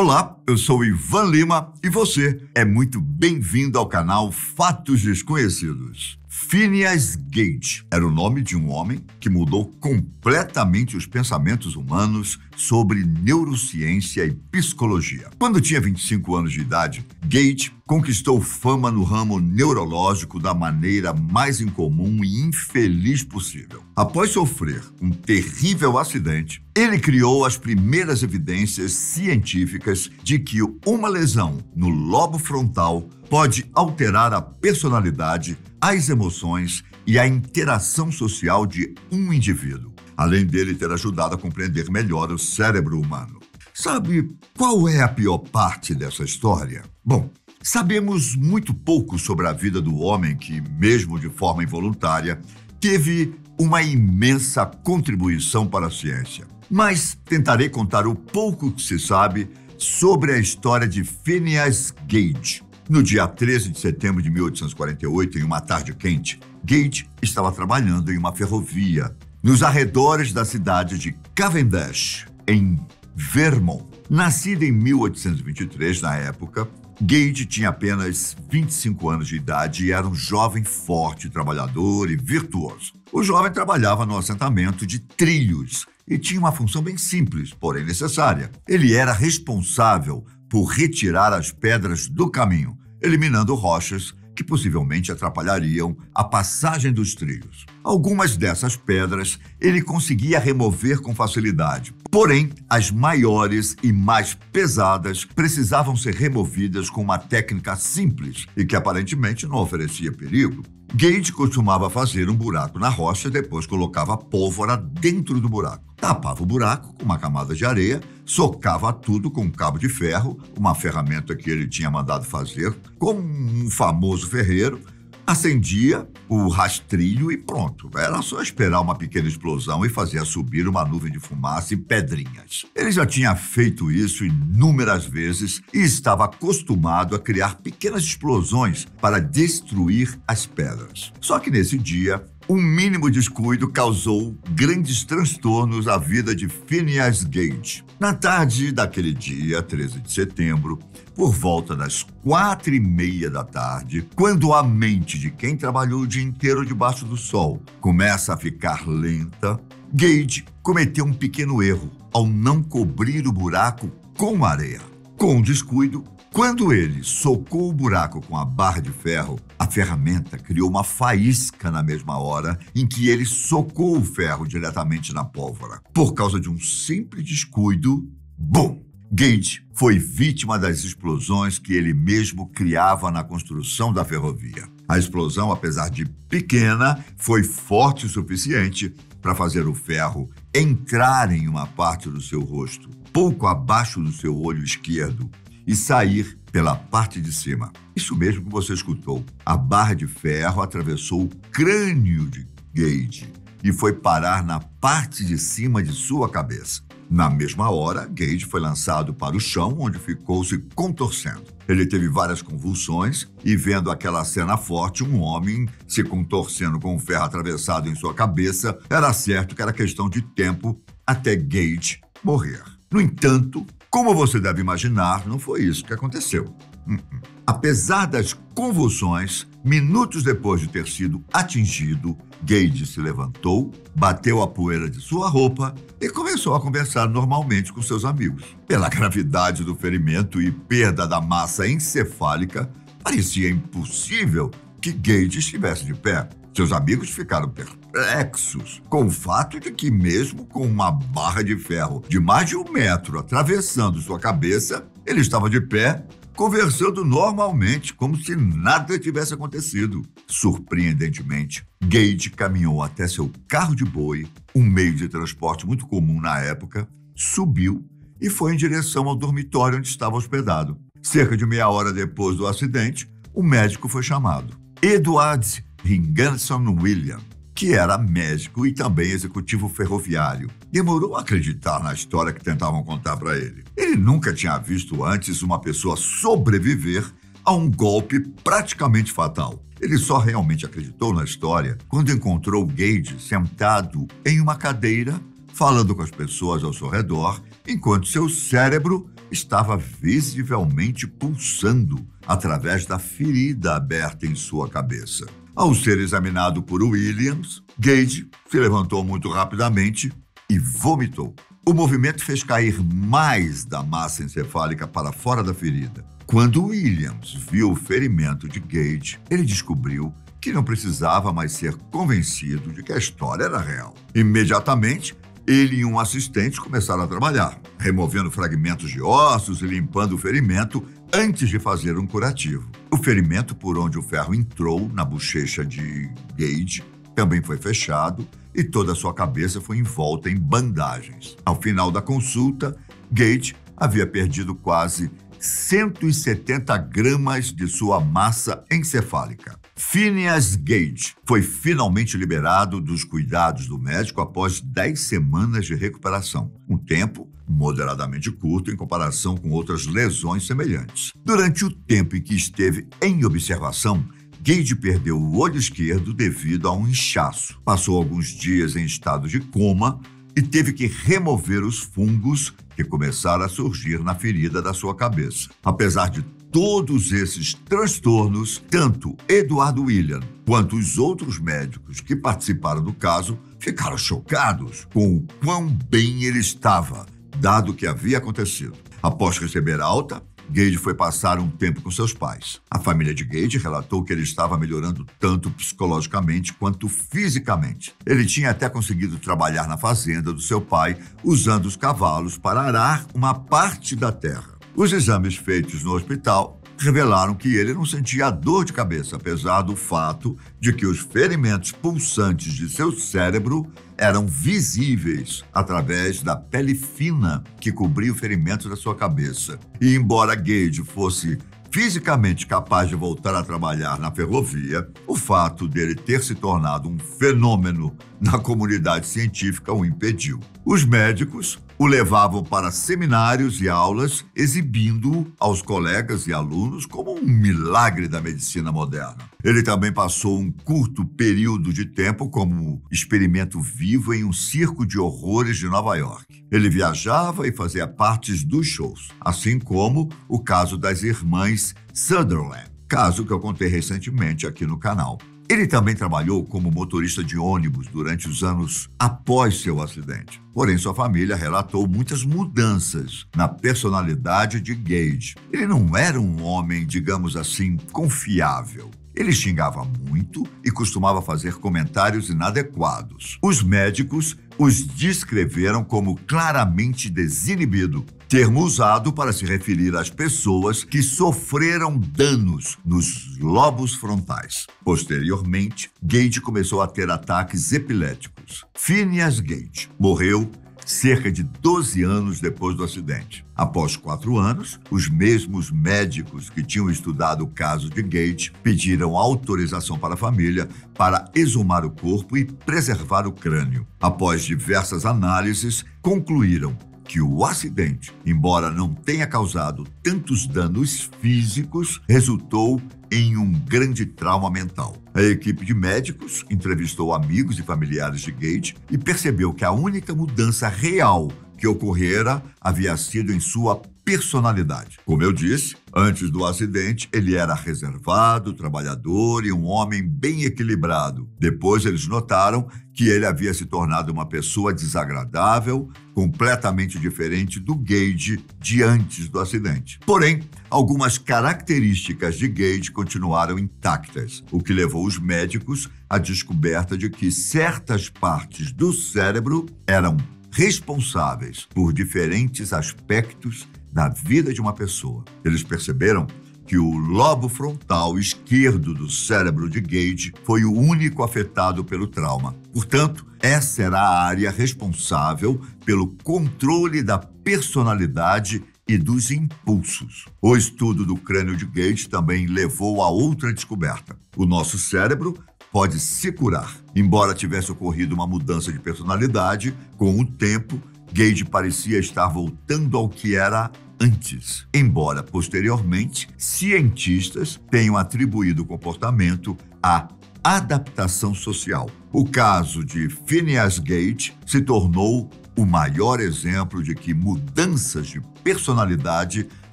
Olá, eu sou Ivan Lima e você é muito bem-vindo ao canal Fatos Desconhecidos. Phineas Gage era o nome de um homem que mudou completamente os pensamentos humanos sobre neurociência e psicologia. Quando tinha 25 anos de idade, Gage conquistou fama no ramo neurológico da maneira mais incomum e infeliz possível. Após sofrer um terrível acidente, ele criou as primeiras evidências científicas de que uma lesão no lobo frontal pode alterar a personalidade, as emoções e a interação social de um indivíduo, além dele ter ajudado a compreender melhor o cérebro humano. Sabe qual é a pior parte dessa história? Bom, sabemos muito pouco sobre a vida do homem que, mesmo de forma involuntária, teve uma imensa contribuição para a ciência. Mas tentarei contar o pouco que se sabe sobre a história de Phineas Gage, no dia 13 de setembro de 1848, em uma tarde quente, Gage estava trabalhando em uma ferrovia nos arredores da cidade de Cavendish, em Vermont. Nascido em 1823, na época, Gage tinha apenas 25 anos de idade e era um jovem forte, trabalhador e virtuoso. O jovem trabalhava no assentamento de trilhos e tinha uma função bem simples, porém necessária. Ele era responsável por retirar as pedras do caminho, eliminando rochas que possivelmente atrapalhariam a passagem dos trilhos. Algumas dessas pedras ele conseguia remover com facilidade, porém, as maiores e mais pesadas precisavam ser removidas com uma técnica simples e que aparentemente não oferecia perigo. Gage costumava fazer um buraco na rocha e depois colocava pólvora dentro do buraco. Tapava o buraco com uma camada de areia, socava tudo com um cabo de ferro, uma ferramenta que ele tinha mandado fazer, como um famoso ferreiro, acendia o rastrilho e pronto. Era só esperar uma pequena explosão e fazer subir uma nuvem de fumaça e pedrinhas. Ele já tinha feito isso inúmeras vezes e estava acostumado a criar pequenas explosões para destruir as pedras. Só que nesse dia, um mínimo descuido causou grandes transtornos à vida de Phineas Gage. Na tarde daquele dia, 13 de setembro, por volta das quatro e meia da tarde, quando a mente de quem trabalhou o dia inteiro debaixo do sol começa a ficar lenta, Gage cometeu um pequeno erro ao não cobrir o buraco com areia. Com descuido, quando ele socou o buraco com a barra de ferro, a ferramenta criou uma faísca na mesma hora em que ele socou o ferro diretamente na pólvora. Por causa de um simples descuido, bum! Gage foi vítima das explosões que ele mesmo criava na construção da ferrovia. A explosão, apesar de pequena, foi forte o suficiente para fazer o ferro entrar em uma parte do seu rosto, pouco abaixo do seu olho esquerdo, e sair pela parte de cima. Isso mesmo que você escutou. A barra de ferro atravessou o crânio de Gage e foi parar na parte de cima de sua cabeça. Na mesma hora, Gage foi lançado para o chão, onde ficou se contorcendo. Ele teve várias convulsões e, vendo aquela cena forte, um homem se contorcendo com um ferro atravessado em sua cabeça, era certo que era questão de tempo até Gage morrer. No entanto, como você deve imaginar, não foi isso que aconteceu. Uh-uh. Apesar das convulsões, minutos depois de ter sido atingido, Gage se levantou, bateu a poeira de sua roupa e começou a conversar normalmente com seus amigos. Pela gravidade do ferimento e perda da massa encefálica, parecia impossível que Gage estivesse de pé. Seus amigos ficaram perplexos com o fato de que, mesmo com uma barra de ferro de mais de um metro atravessando sua cabeça, ele estava de pé, conversando normalmente, como se nada tivesse acontecido. Surpreendentemente, Gage caminhou até seu carro de boi, um meio de transporte muito comum na época, subiu e foi em direção ao dormitório onde estava hospedado. Cerca de meia hora depois do acidente, o médico foi chamado. Edward Ringanson William, que era médico e também executivo ferroviário, demorou a acreditar na história que tentavam contar para ele. Ele nunca tinha visto antes uma pessoa sobreviver a um golpe praticamente fatal. Ele só realmente acreditou na história quando encontrou Gage sentado em uma cadeira, falando com as pessoas ao seu redor, enquanto seu cérebro estava visivelmente pulsando através da ferida aberta em sua cabeça. Ao ser examinado por Williams, Gage se levantou muito rapidamente e vomitou. O movimento fez cair mais da massa encefálica para fora da ferida. Quando Williams viu o ferimento de Gage, ele descobriu que não precisava mais ser convencido de que a história era real. Imediatamente, ele e um assistente começaram a trabalhar, removendo fragmentos de ossos e limpando o ferimento antes de fazer um curativo. O ferimento por onde o ferro entrou na bochecha de Gage também foi fechado e toda a sua cabeça foi envolta em bandagens. Ao final da consulta, Gage havia perdido quase 170 gramas de sua massa encefálica. Phineas Gage foi finalmente liberado dos cuidados do médico após 10 semanas de recuperação, um tempo moderadamente curto em comparação com outras lesões semelhantes. Durante o tempo em que esteve em observação, Gage perdeu o olho esquerdo devido a um inchaço. Passou alguns dias em estado de coma e teve que remover os fungos que começaram a surgir na ferida da sua cabeça. Apesar de todos esses transtornos, tanto Eduardo William quanto os outros médicos que participaram do caso ficaram chocados com o quão bem ele estava, dado o que havia acontecido. Após receber alta, Gage foi passar um tempo com seus pais. A família de Gage relatou que ele estava melhorando tanto psicologicamente quanto fisicamente. Ele tinha até conseguido trabalhar na fazenda do seu pai usando os cavalos para arar uma parte da terra. Os exames feitos no hospital revelaram que ele não sentia dor de cabeça, apesar do fato de que os ferimentos pulsantes de seu cérebro eram visíveis através da pele fina que cobria o ferimento da sua cabeça. E embora Gage fosse fisicamente capaz de voltar a trabalhar na ferrovia, o fato dele ter se tornado um fenômeno na comunidade científica o impediu. Os médicos o levavam para seminários e aulas, exibindo aos colegas e alunos como um milagre da medicina moderna. Ele também passou um curto período de tempo como experimento vivo em um circo de horrores de Nova York. Ele viajava e fazia partes dos shows, assim como o caso das irmãs Sutherland, caso que eu contei recentemente aqui no canal. Ele também trabalhou como motorista de ônibus durante os anos após seu acidente. Porém, sua família relatou muitas mudanças na personalidade de Gage. Ele não era um homem, digamos assim, confiável. Ele xingava muito e costumava fazer comentários inadequados. Os médicos os descreveram como claramente desinibido, termo usado para se referir às pessoas que sofreram danos nos lobos frontais. Posteriormente, Gage começou a ter ataques epiléticos. Phineas Gage morreu cerca de 12 anos depois do acidente. Após quatro anos, os mesmos médicos que tinham estudado o caso de Gage pediram autorização para a família para exumar o corpo e preservar o crânio. Após diversas análises, concluíram que o acidente, embora não tenha causado tantos danos físicos, resultou em um grande trauma mental. A equipe de médicos entrevistou amigos e familiares de Gage e percebeu que a única mudança real que ocorrera havia sido em sua personalidade. Como eu disse, antes do acidente, ele era reservado, trabalhador e um homem bem equilibrado. Depois, eles notaram que ele havia se tornado uma pessoa desagradável, completamente diferente do Gage de antes do acidente. Porém, algumas características de Gage continuaram intactas, o que levou os médicos à descoberta de que certas partes do cérebro eram responsáveis por diferentes aspectos da vida de uma pessoa. Eles perceberam que o lobo frontal esquerdo do cérebro de Gage foi o único afetado pelo trauma. Portanto, essa era a área responsável pelo controle da personalidade e dos impulsos. O estudo do crânio de Gage também levou a outra descoberta. O nosso cérebro pode se curar. Embora tivesse ocorrido uma mudança de personalidade, com o tempo, Gage parecia estar voltando ao que era antes, embora posteriormente cientistas tenham atribuído o comportamento à adaptação social. O caso de Phineas Gage se tornou o maior exemplo de que mudanças de personalidade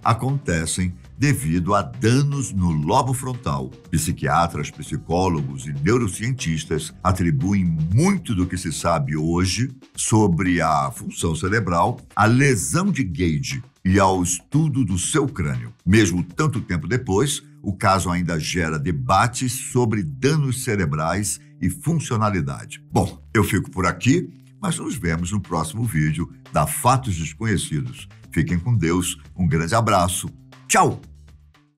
acontecem devido a danos no lobo frontal. Psiquiatras, psicólogos e neurocientistas atribuem muito do que se sabe hoje sobre a função cerebral à lesão de Gage e ao estudo do seu crânio. Mesmo tanto tempo depois, o caso ainda gera debates sobre danos cerebrais e funcionalidade. Bom, eu fico por aqui, mas nos vemos no próximo vídeo da Fatos Desconhecidos. Fiquem com Deus, um grande abraço. Tchau!